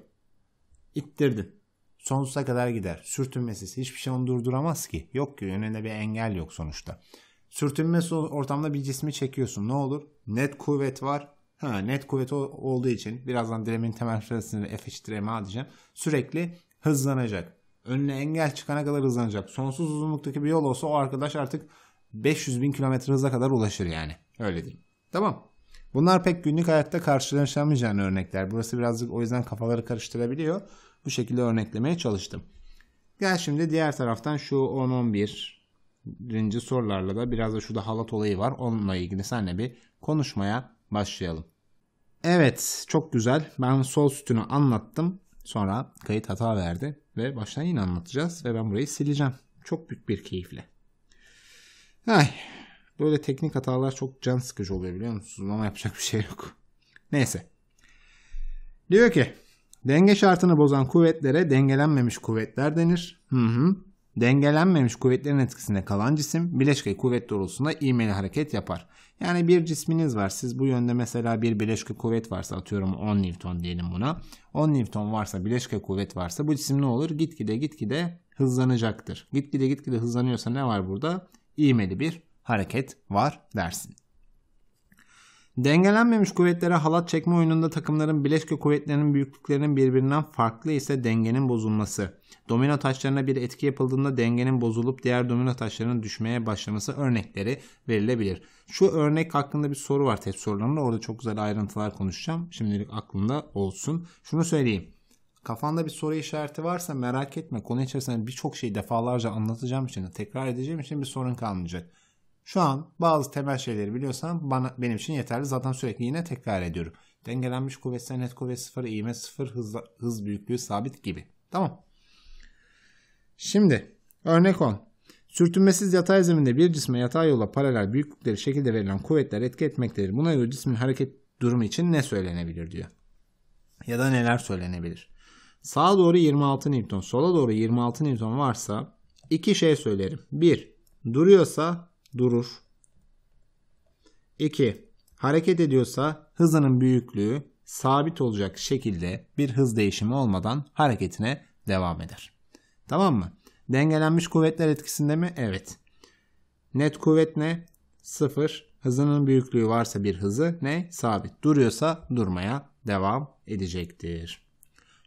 İttirdin. Sonsuza kadar gider. Sürtünmesiz. Hiçbir şey onu durduramaz ki. Yok ki önünde bir engel yok sonuçta. Sürtünmesi ortamda bir cismi çekiyorsun. Ne olur? Net kuvvet var. Ha, net kuvvet olduğu için birazdan diremin temel sırasını F eşittir MA diyeceğim. Sürekli hızlanacak. Önüne engel çıkana kadar hızlanacak. Sonsuz uzunluktaki bir yol olsa o arkadaş artık 500 bin kilometre hıza kadar ulaşır yani. Öyle diyeyim. Tamam. Bunlar pek günlük hayatta karşılaşamayacağın örnekler. Burası birazcık o yüzden kafaları karıştırabiliyor. Bu şekilde örneklemeye çalıştım. Gel şimdi diğer taraftan şu 10-11. sorularla da biraz da şurada halat olayı var. Onunla ilgili seninle bir konuşmaya başlayalım. Evet çok güzel. Ben sol sütünü anlattım. Sonra kayıt hata verdi ve baştan yine anlatacağız ve ben burayı sileceğim. Çok büyük bir keyifle. Ay, böyle teknik hatalar çok can sıkıcı oluyor biliyor musunuz? Ama yapacak bir şey yok. Neyse. Diyor ki denge şartını bozan kuvvetlere dengelenmemiş kuvvetler denir. Hı hı. Dengelenmemiş kuvvetlerin etkisinde kalan cisim bileşke kuvvet doğrultusunda ivmeli hareket yapar. Yani bir cisminiz var. Siz bu yönde mesela bir bileşke kuvvet varsa atıyorum 10 Newton diyelim buna. 10 Newton varsa bileşke kuvvet varsa bu cisim ne olur? Gitgide gitgide hızlanacaktır. Gitgide gitgide hızlanıyorsa ne var burada? İğmeli bir hareket var dersin. Dengelenmemiş kuvvetlere halat çekme oyununda takımların bileşke kuvvetlerinin büyüklüklerinin birbirinden farklı ise dengenin bozulması. Domino taşlarına bir etki yapıldığında dengenin bozulup diğer domino taşlarının düşmeye başlaması örnekleri verilebilir. Şu örnek hakkında bir soru var test sorularında. Orada çok güzel ayrıntılar konuşacağım. Şimdilik aklında olsun. Şunu söyleyeyim. Kafanda bir soru işareti varsa merak etme. Konu içerisinde birçok şeyi defalarca anlatacağım için, tekrar edeceğim için bir sorun kalmayacak. Şu an bazı temel şeyleri biliyorsan bana benim için yeterli. Zaten sürekli yine tekrar ediyorum. Dengelenmiş kuvvet, net kuvvet sıfır, ivme sıfır, hız, hız büyüklüğü sabit gibi. Tamam. Şimdi örnek 10. Sürtünmesiz yatay zeminde bir cisme yatay yola paralel büyüklükleri şekilde verilen kuvvetler etki etmektedir. Buna göre cismin hareket durumu için ne söylenebilir diyor. Ya da neler söylenebilir. Sağa doğru 26 Newton, sola doğru 26 Newton varsa iki şey söylerim. Bir, duruyorsa durur. 2. Hareket ediyorsa hızının büyüklüğü sabit olacak şekilde bir hız değişimi olmadan hareketine devam eder. Tamam mı? Dengelenmiş kuvvetler etkisinde mi? Evet. Net kuvvet ne? 0. Hızının büyüklüğü varsa bir hızı ne? Sabit. Duruyorsa durmaya devam edecektir.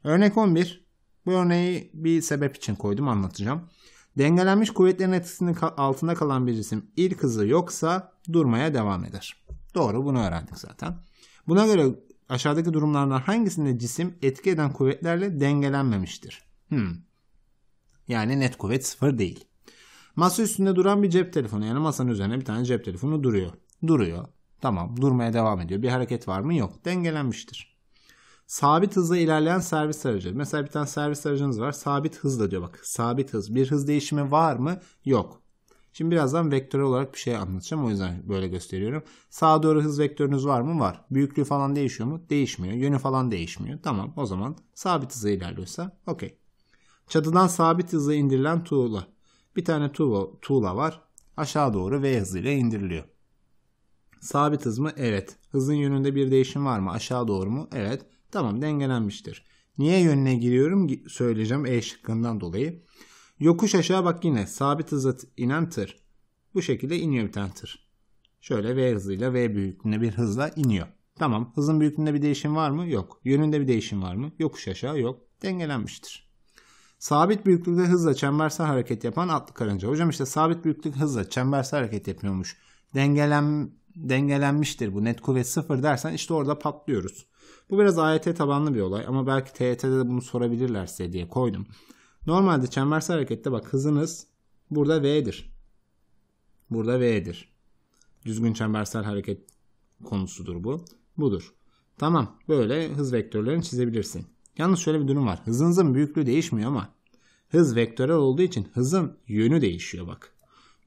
Örnek 11. Bu örneği bir sebep için koydum anlatacağım. Dengelenmiş kuvvetlerin etkisinin altında kalan bir cisim ilk hızı yoksa durmaya devam eder. Doğru bunu öğrendik zaten. Buna göre aşağıdaki durumlardan hangisinde cisim etki eden kuvvetlerle dengelenmemiştir? Hmm. Yani net kuvvet sıfır değil. Masa üstünde duran bir cep telefonu yani masanın üzerine bir tane cep telefonu duruyor. Duruyor. Tamam durmaya devam ediyor. Bir hareket var mı? Yok. Dengelenmiştir. Sabit hızla ilerleyen servis aracı. Mesela bir tane servis aracınız var. Sabit hızla diyor bak. Sabit hız. Bir hız değişimi var mı? Yok. Şimdi birazdan vektör olarak bir şey anlatacağım. O yüzden böyle gösteriyorum. Sağa doğru hız vektörünüz var mı? Var. Büyüklüğü falan değişiyor mu? Değişmiyor. Yönü falan değişmiyor. Tamam o zaman sabit hızla ilerliyorsa okey. Çatıdan sabit hızla indirilen tuğla. Bir tane tuğla, tuğla var. Aşağı doğru V hızıyla indiriliyor. Sabit hız mı? Evet. Hızın yönünde bir değişim var mı? Aşağı doğru mu? Evet. Tamam dengelenmiştir. Niye yönüne giriyorum söyleyeceğim E şıkkından dolayı. Yokuş aşağı bak yine sabit hızla inen tır. Bu şekilde iniyor bir tane tır. Şöyle V hızıyla V büyüklüğünde bir hızla iniyor. Tamam hızın büyüklüğünde bir değişim var mı? Yok. Yönünde bir değişim var mı? Yokuş aşağı yok. Dengelenmiştir. Sabit büyüklükte hızla çembersel hareket yapan atlı karınca. Hocam işte sabit büyüklük hızla çembersel hareket yapıyormuş. Dengelen, dengelenmiştir bu net kuvvet sıfır dersen işte orada patlıyoruz. Bu biraz AYT tabanlı bir olay ama belki TYT'de de bunu sorabilirler size diye koydum. Normalde çembersel harekette bak hızınız burada V'dir. Burada V'dir. Düzgün çembersel hareket konusudur bu. Budur. Tamam böyle hız vektörlerini çizebilirsin. Yalnız şöyle bir durum var. Hızınızın büyüklüğü değişmiyor ama hız vektörel olduğu için hızın yönü değişiyor bak.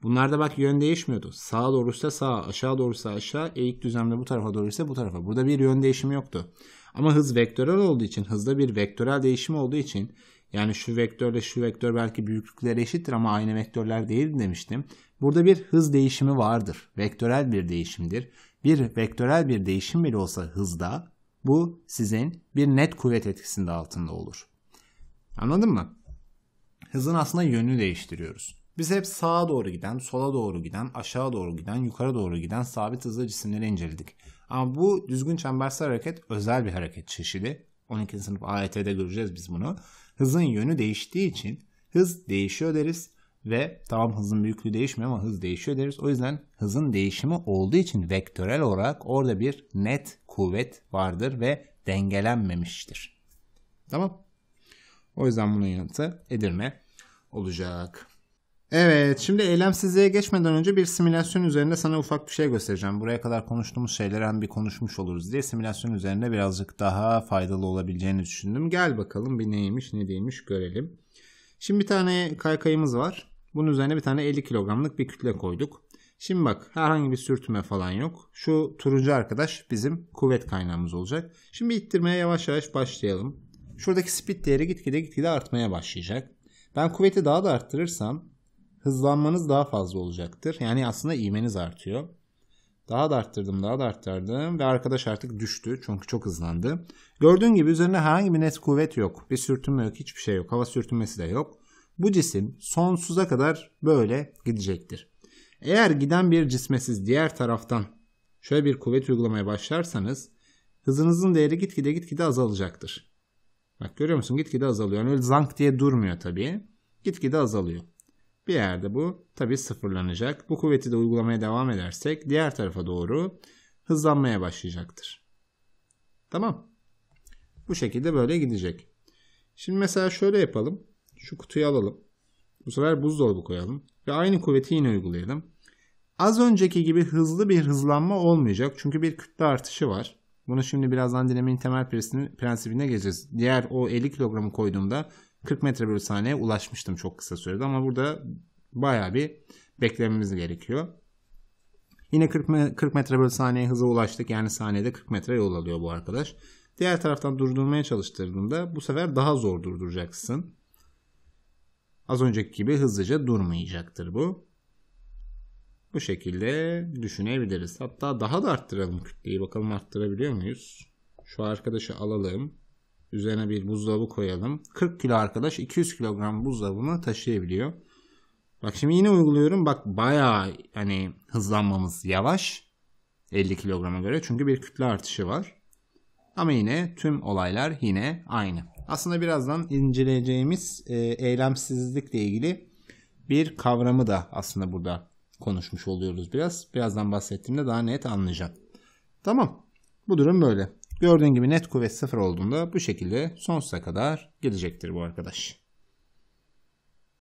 Bunlarda bak yön değişmiyordu. Sağa doğruysa sağa, aşağı doğruysa aşağı, eğik düzlemde bu tarafa doğruysa bu tarafa. Burada bir yön değişimi yoktu. Ama hız vektörel olduğu için, hızda bir vektörel değişim olduğu için yani şu vektörle şu vektör belki büyüklükleri eşittir ama aynı vektörler değil demiştim. Burada bir hız değişimi vardır. Vektörel bir değişimdir. Bir vektörel bir değişim bile olsa hızda bu sizin bir net kuvvet etkisinde altında olur. Anladın mı? Hızın aslında yönünü değiştiriyoruz. Biz hep sağa doğru giden, sola doğru giden, aşağı doğru giden, yukarı doğru giden sabit hızlı cisimleri inceledik. Ama bu düzgün çembersel hareket özel bir hareket çeşidi. 12. sınıf AYT'de göreceğiz biz bunu. Hızın yönü değiştiği için hız değişiyor deriz ve tamam hızın büyüklüğü değişmiyor ama hız değişiyor deriz. O yüzden hızın değişimi olduğu için vektörel olarak orada bir net kuvvet vardır ve dengelenmemiştir. Tamam. O yüzden bunun yanıtı Edirne olacak. Evet, şimdi eylemsizliğe geçmeden önce bir simülasyon üzerinde sana ufak bir şey göstereceğim. Buraya kadar konuştuğumuz şeyleri hem bir konuşmuş oluruz diye simülasyon üzerinde birazcık daha faydalı olabileceğini düşündüm. Gel bakalım bir neymiş ne değilmiş görelim. Şimdi bir tane kaykayımız var. Bunun üzerine bir tane 50 kilogramlık bir kütle koyduk. Şimdi bak herhangi bir sürtünme falan yok. Şu turuncu arkadaş bizim kuvvet kaynağımız olacak. Şimdi ittirmeye yavaş yavaş başlayalım. Şuradaki speed değeri gitgide gitgide artmaya başlayacak. Ben kuvveti daha da arttırırsam hızlanmanız daha fazla olacaktır. Yani aslında ivmeniz artıyor. Daha da arttırdım, daha da arttırdım ve arkadaş artık düştü çünkü çok hızlandı. Gördüğün gibi üzerinde herhangi bir net kuvvet yok. Bir sürtünme yok, hiçbir şey yok. Hava sürtünmesi de yok. Bu cisim sonsuza kadar böyle gidecektir. Eğer giden bir cisme siz diğer taraftan şöyle bir kuvvet uygulamaya başlarsanız hızınızın değeri gitgide gitgide azalacaktır. Bak görüyor musun? Gitgide azalıyor. Yani öyle zank diye durmuyor tabii. Gitgide azalıyor. Bir yerde bu tabii sıfırlanacak. Bu kuvveti de uygulamaya devam edersek diğer tarafa doğru hızlanmaya başlayacaktır. Tamam. Bu şekilde böyle gidecek. Şimdi mesela şöyle yapalım. Şu kutuyu alalım. Bu sefer buzdolabı koyalım. Ve aynı kuvveti yine uygulayalım. Az önceki gibi hızlı bir hızlanma olmayacak. Çünkü bir kütle artışı var. Bunu şimdi birazdan dinamiğin temel prensibine geleceğiz. Diğer o 50 kilogramı koyduğumda 40 metre bölü saniye ulaşmıştım çok kısa sürede. Ama burada baya bir beklememiz gerekiyor. Yine 40, 40 metre bölü saniye hıza ulaştık. Yani saniyede 40 metre yol alıyor bu arkadaş. Diğer taraftan durdurmaya çalıştırdığında bu sefer daha zor durduracaksın. Az önceki gibi hızlıca durmayacaktır bu. Bu şekilde düşünebiliriz. Hatta daha da arttıralım kütleyi. Bakalım arttırabiliyor muyuz? Şu arkadaşı alalım. Üzerine bir buzdolabı koyalım. 40 kilo arkadaş 200 kilogram buzdolabını taşıyabiliyor. Bak şimdi yine uyguluyorum. Bak bayağı hani hızlanmamız yavaş. 50 kilograma göre. Çünkü bir kütle artışı var. Ama yine tüm olaylar yine aynı. Aslında birazdan inceleyeceğimiz e, eylemsizlikle ilgili bir kavramı da aslında burada konuşmuş oluyoruz biraz. Birazdan bahsettiğimde daha net anlayacağım. Tamam. Bu durum böyle. Gördüğün gibi net kuvvet sıfır olduğunda bu şekilde sonsuza kadar gidecektir bu arkadaş.